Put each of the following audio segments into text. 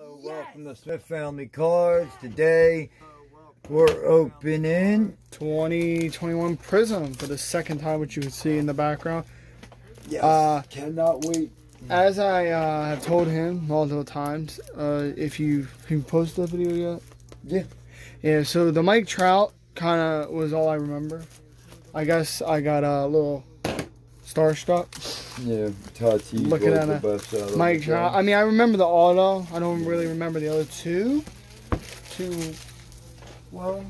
Hello, welcome to Smith Family Cards. Today we're opening 2021 Prizm for the second time, which you can see in the background. Yes, Uh, cannot wait. As I uh, have told him multiple times, uh, if you have you posted the video yet? Yeah. Yeah. So the Mike Trout kind of was all I remember. I guess I got a little starstruck. Yeah, Tatis Looking at the best out Mike Trout. I mean, I remember the auto. I don't really remember the other two. Two. Well,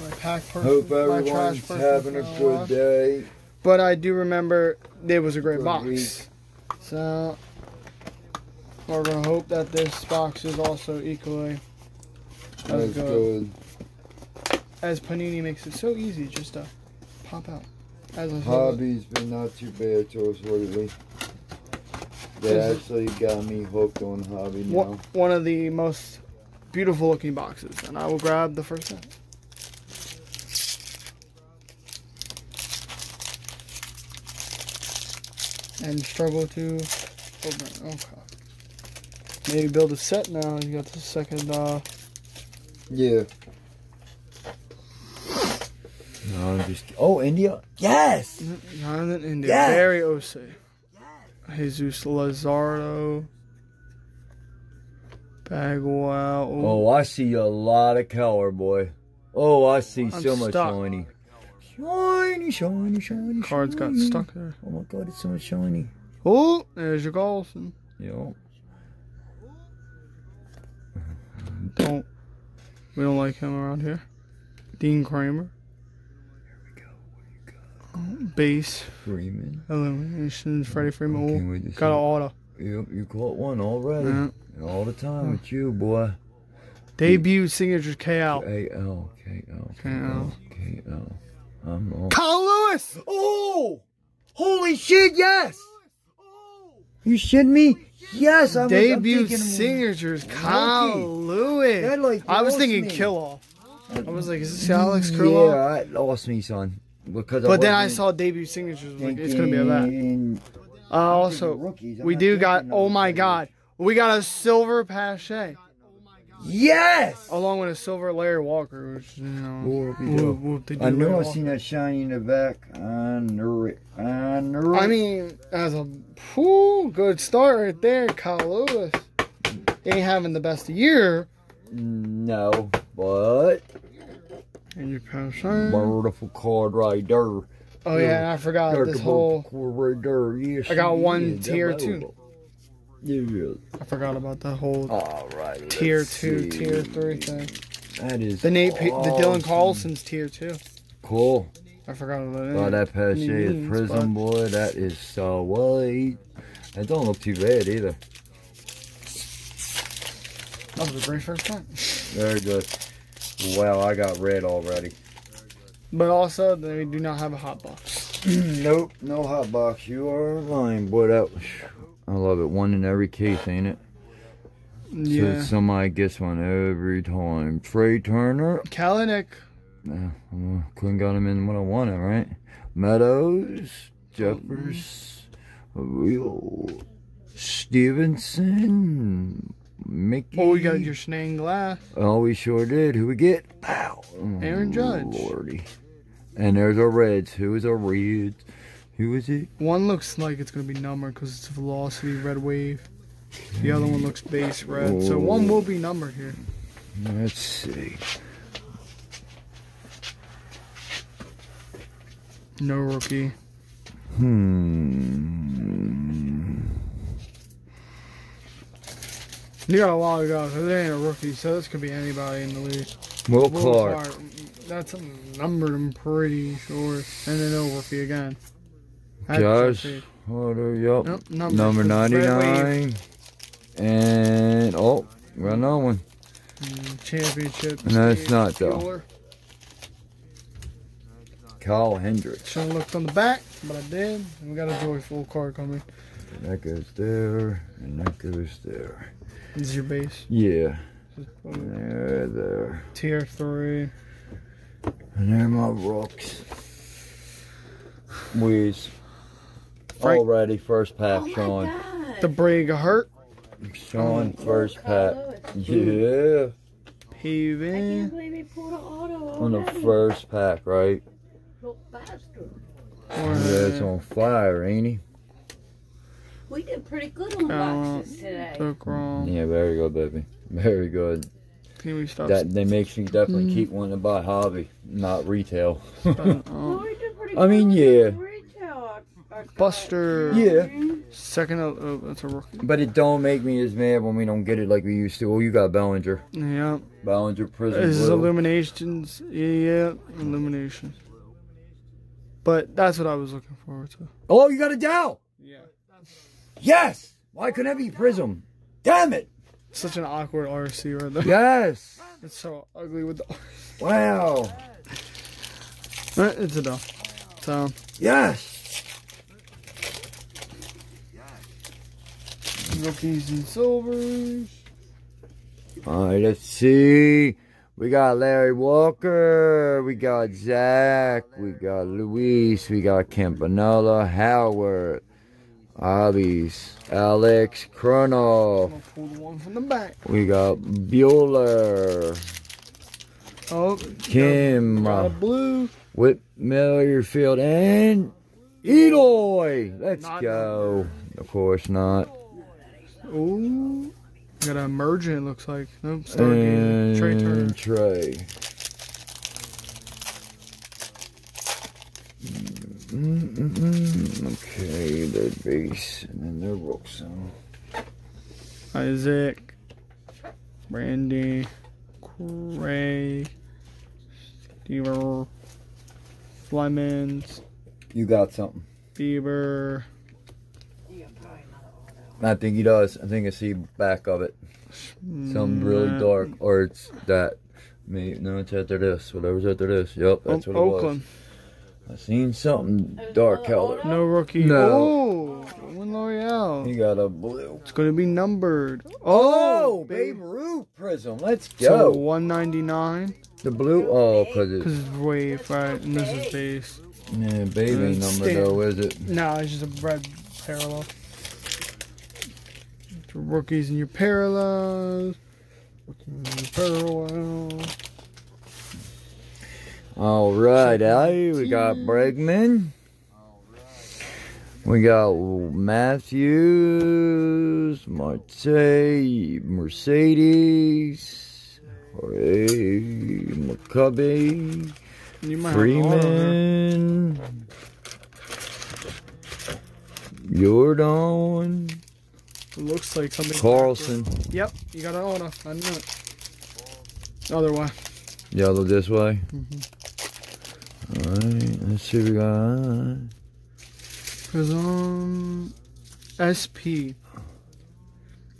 my pack person. Hope my trash everyone's person having a good day. But I do remember it was a great Good box. week. So we're gonna hope that this box is also equally as good. good. as Panini makes it so easy just to pop out. Hobby's been not too bad to us lately. It- actually got me hooked on hobby now. one, one of the most beautiful looking boxes, and I will grab the first one. And struggle to open it. Okay. Maybe build a set now. You got the second uh Yeah. No, I'm just. Oh, India. Yes. Jonathan India. Yes! Barry Osei. Jesus Luzardo. Bagwell. Oh, I see a lot of color, boy. Oh, I see I'm so much stuck. shiny. Shiny, shiny, shiny. Cards got stuck there. Oh my god, it's so much shiny. Oh, there's your Golson. Yo. Don't we don't like him around here. Dean Kremer. Base Freeman. eliminations. Freddie Freeman. wait to Oh, see got an it. auto. Yep, you caught one already. Yeah. All the time with you, boy. Debut signatures KL. A L K L K L K L. I'm on. Kyle Lewis. Oh! Holy shit! Yes. You shitting me? Yes, I'm Debut I'm thinking, signatures. Kyle Rookie. Lewis. That, like, I was thinking me. kill off. I was like, is this Alex Kirilloff? Yeah, it lost me, son. Because But then I saw debut signatures. Like, it's gonna be a thinking- Uh, also, rookies. We do got. Oh my. God, we got a silver Pache Yes. along with a silver Larry Walker, which you know. Whoop, we whoop, do. whoop, they I Larry I Walker. seen that shiny in the back. I knew it. I knew it. I mean, as a whew, good start right there, Kyle Lewis. Ain't having the best year. no, but And your Pache. beautiful card right there. Oh yeah, and I forgot There's this whole. card right there. Yes, I got one tier two. Yeah. I forgot about that whole All right. tier two, see. tier three thing. That is The Nate, P- the Dylan awesome. Carlson's tier two. Cool. I forgot about it. Oh, that Pache is Prizm, boy. That is so white. That don't look too bad either. That was a great first time. Very good. Wow, I got red already. But also, they do not have a hot box. nope, no hot box. You are lying, boy. That was, I love it. One in every case, ain't it? Yeah. So somebody gets one every time. Trea Turner. Kalinick. Uh, well, couldn't got him in what I wanted, right? Meadows, Jeffers, Real, Stephenson, Mickey. Oh, we got your Shanann Glass. Oh, we sure did. Who we get? Wow. Aaron Judge. Lordy. And there's our Reds. Who is our Reds? Who is it? One looks like it's going to be numbered because it's a velocity red wave. The other one looks base red. So one will be numbered here. Let's see. No rookie. Hmm. You got a lot of guys. It ain't a rookie, so this could be anybody in the league. Will Will Clark. Clark, That's numbered, I'm pretty sure. And then no rookie again. That's Josh. Order, yup. Nope, numbered. Number 99. And, oh, we got another one. Mm, Championship. No, it's not, though. Fuller. Kyle Hendricks. Should have looked on the back, but I did. And we got a joyful card coming. And that goes there, and that goes there. This is your base. Yeah. Just put it There, there. Tier three. And there my rocks. Whiz. Frank- Already first pack, oh Sean. The Brig hurt. Sean, oh, first pack. Color, oh, it's. Yeah. I can't believe he pulled an auto On the first pack, right? Look faster. Yeah, it's uh, on fire, ain't he? We did pretty good on Uh, boxes today. Took wrong. Yeah, very good, baby. Very good. Can we stop? That they makes me definitely Mm. keep wanting to buy hobby, not retail. spelling? Oh, we I mean, yeah. retail. I- I. Buster. Yeah. Second. Oh, that's a rookie. but it don't make me as mad when we don't get it like we used to. Oh, you got Bellinger. Yeah. Bellinger Prison This is Illuminations. Yeah, yeah. Illuminations. But that's what I was looking forward to. oh, you got a Dow. Yeah. Yes. Why couldn't that be Prizm? Damn it. Such an awkward RC right there. Yes. It's so ugly with the. Wow. It's a dog. So Yes. rookies and silvers. All right, let's see. We got Larry Walker. We got Zach. We got Luis. We got Campanella, Howard, Obbies, Alex I'm gonna pull the one from the back. We got Buehler, Oh, Kim, got a blue. Whip Millerfield, and Eloy. Let's Not go. Of course not. Ooh. Got a an emergent, looks like. Nope, Stargate. Trea Turner. Trea. Mm-mm-mm. Okay, their base and then their rook zone. Isaac. Brandy. Craig. Stever. Flemons. You got something. Bieber. I think he does. I think I see back of it. Something really Mm, dark, or it's that. Maybe no, it's after this. Whatever's after this. Yep, that's O- what it Oakland. was. I seen something dark color. No rookie. No. Oh, Win L'Oreal. He got a blue. It's going to be numbered. Oh, oh, babe. Babe Ruth Prizm. Let's go. So 199 The blue. Oh, cause because it's it's wave, right? And this is base. yeah, babe ain't mm, number stand. though, is it? No, it's just a red parallel. The rookies in your parallels. Rookies in your parallel. All right, Ellie. We got Bregman. We got Matthews, Marte, Mercedes, Jorge, McCubby, You might have an auto. Freeman, Jordan, looks like something. Carlson. Yep, you got an auto. I knew it. Other way. Yellow this way. Mm-hmm. All right, let's see what we got. Prizm. SP.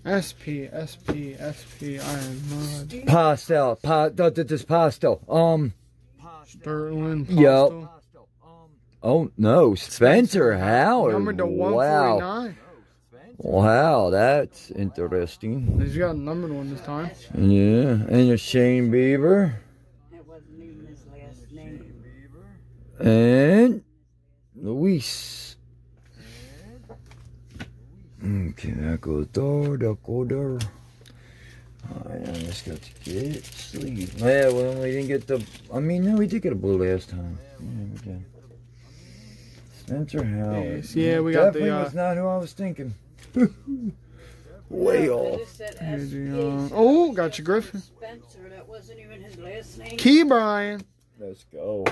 SP, SP, SP. I am not. Pastel, pa, th- th- this pastel. Um, Sterling. Yup. Postal. oh no, Spencer Howard. Number to wow, 149. wow, that's interesting. He's got a numbered one this time. Yeah, and a Shane Bieber That wasn't even his last name. And Luis. Okay, that goes there, that go there. Alright, I just got to get sleeve. Yeah, well, we didn't get the. I mean, no, we did get a blue last time. Yeah, we did. Spencer Howard. Yes, yeah, we got the, Definitely uh, was not who I was thinking. Way off. said Here's the, uh, oh, got you, Griffin. Spencer, that wasn't even his last name. Ke'Bryan. Let's go.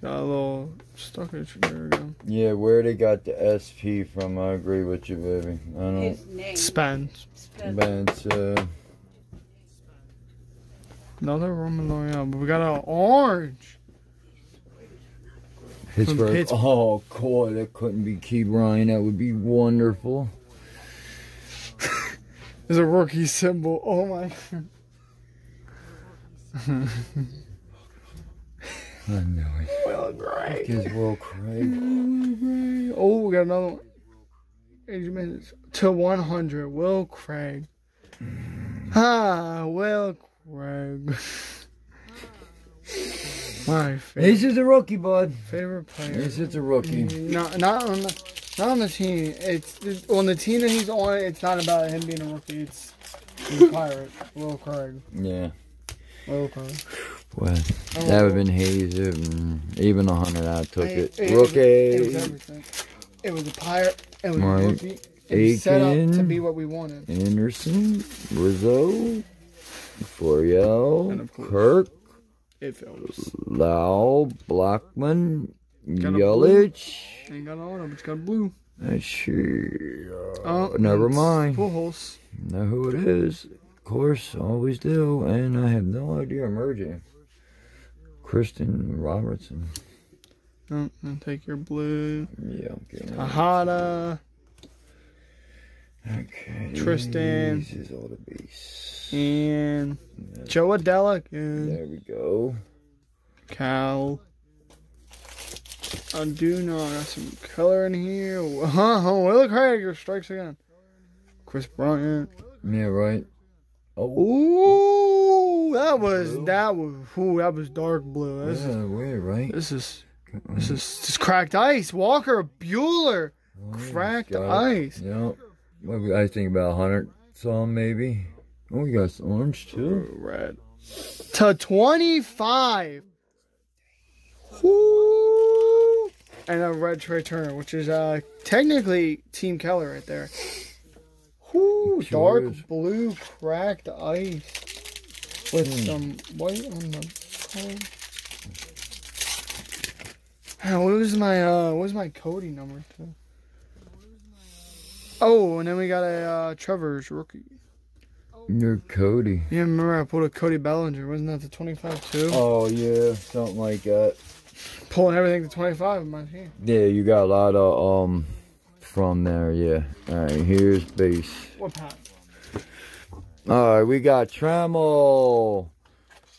Got a little stuckage. There we go. Yeah, where they got the SP from, I agree with you, baby. I don't. His name. Spence. Spencer. But uh, Another Roman L'Oreal, but we got an orange. Pittsburgh. Pittsburgh. Oh, cool. That couldn't be Key Ryan. That would be wonderful. There's a rookie symbol. Oh my. I know it. Well, great. Gives Will Craig. Oh, we got another one. 80 minutes to 100. Will Craig. Ah, Will Craig. My favorite. This is a rookie, bud. favorite player. This is a rookie. Not not on the not on the team. It's, it's on the team that he's on. It's not about him being a rookie. It's the pirate. Will Craig. Yeah. Will Craig. Well, that would have been Hazer. mm, Even a hundred, I took it. It, was- it was everything. It was a pirate. It was Right. a rookie. It was set up to Aiken. be what we wanted. Anderson. Rizzo. Florio. And of Kirk. It feels. Lau. Blackmon. Yelich. Ain't got an auto, but it's got blue. Let's see. Oh, never mind. Full holes. Know who it is. Of course, always do. And I have no idea emerging. Kristen Robertson. No, I'll take your blue. Yeah, okay. Tahada. Okay. Tristan. This is all the base. And Joe Adela. There we go. Cal. I do know I got some color in here. Huh? Oh, Will Craig strikes again. Kris Bryant. Yeah, right. Oh, Ooh, that was Blue? that was ooh, that was dark blue. This is yeah, weird, right? this is this is just cracked ice. Walker Buehler, Oh, cracked ice. Yep. What I think about 100 some maybe. Oh, we got some orange too. Red to twenty five. Ooh. And a red Trea Turner, which is uh technically Team Keller right there. Ooh, dark is. blue cracked ice with Hmm. some white on the. Ah, What was my uh what was my Cody number too? Oh, and then we got a uh, Trevor's rookie. You're Cody. Yeah, remember I pulled a Cody Bellinger. Wasn't that the 25 too? Oh, yeah, something like that. Pulling everything to 25 in my team. Yeah, you got a lot of, um, from there, yeah. Alright, here's base. Pack? Alright, we got Trammell.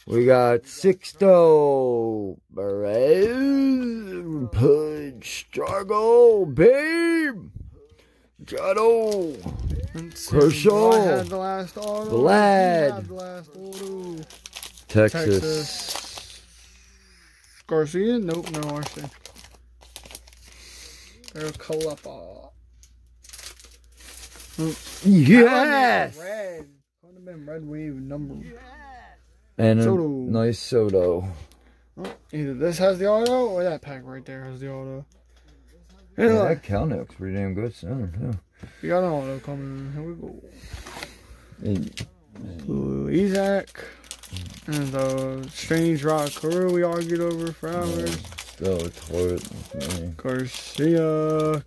We got Sixto. Perez. Pudge. Jargo. Babe. Jotto. Kershaw. The last auto. Vlad. Had the last auto. Texas. Texas. Garcia? Nope, no RC. There's Kalapa. Yes! Red. Could red wave number. And a Soto. nice Soto. Oh, either this has the auto or that pack right there has the auto. Yeah, Yeah, that cow looks pretty damn good soon, we got an auto coming. Here we go. too. Blue Isaac. And the strange rock crew we argued over for hours. Still a toilet. Garcia,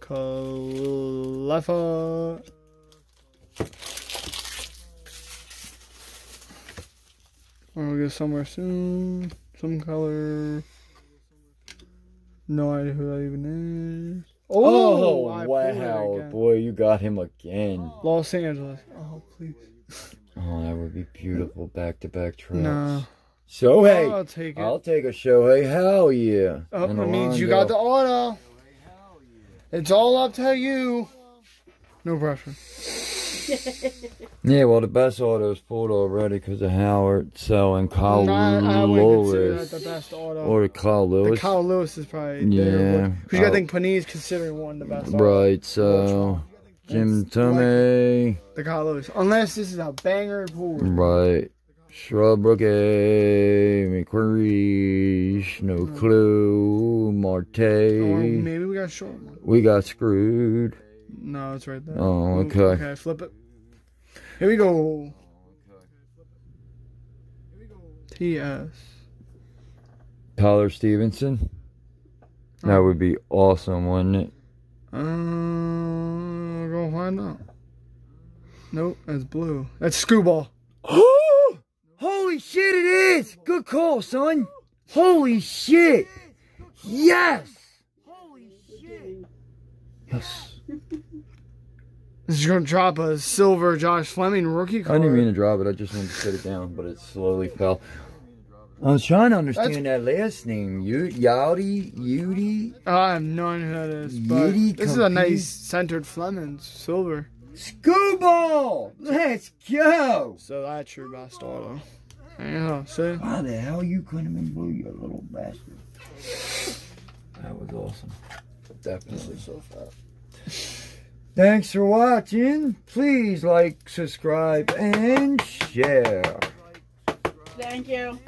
Kalefa. We'll get somewhere soon. Some color. No idea who that even is. Oh, oh it wow, boy, you got him again. Oh. Los Angeles. Oh, please. Oh, that would be beautiful back-to-back tracks. No. So hey, I'll take it. I'll take a Shohei. Hell yeah. Oh, And that means you got the auto. It's all up to you. No pressure. Yeah, well, the best auto is pulled already because of Howard, so and Kyle No, I, I wouldn't Lewis. the best auto. Or Kyle the Lewis. Kyle Lewis is probably Yeah. Because you gotta Oh. think Panini's considering one the best. auto. Right, so Jim Thome. The Kyle Lewis. Unless this is a banger pool. Right. Shrub Rookie, McQuarrie, No mm. Clue, Or Marte. maybe we got short one. We got screwed. No, it's right there. Oh, Ooh, okay. Okay, flip it. Here we go. TS. Tyler Stephenson. That would be awesome, wouldn't it? Uh, go find out. Nope, that's blue. That's Screwball. Holy shit, it is! Good call, son. Holy shit! Yes! Holy shit! Yes. Is gonna drop a silver Josh Fleming rookie card. I didn't mean to drop it. I just wanted to set it down, but it slowly fell. I was trying to understand that last name. You, Yowdy, Yudi, I have no idea who that is, but Yeti this is a nice centered Fleming silver. Scooball. Let's go. So that's your best auto. Yeah, see? Why the hell you couldn't have been blue, you little bastard? That was awesome. Definitely. so fat. Thanks for watching. Please like, subscribe, and share. Thank you.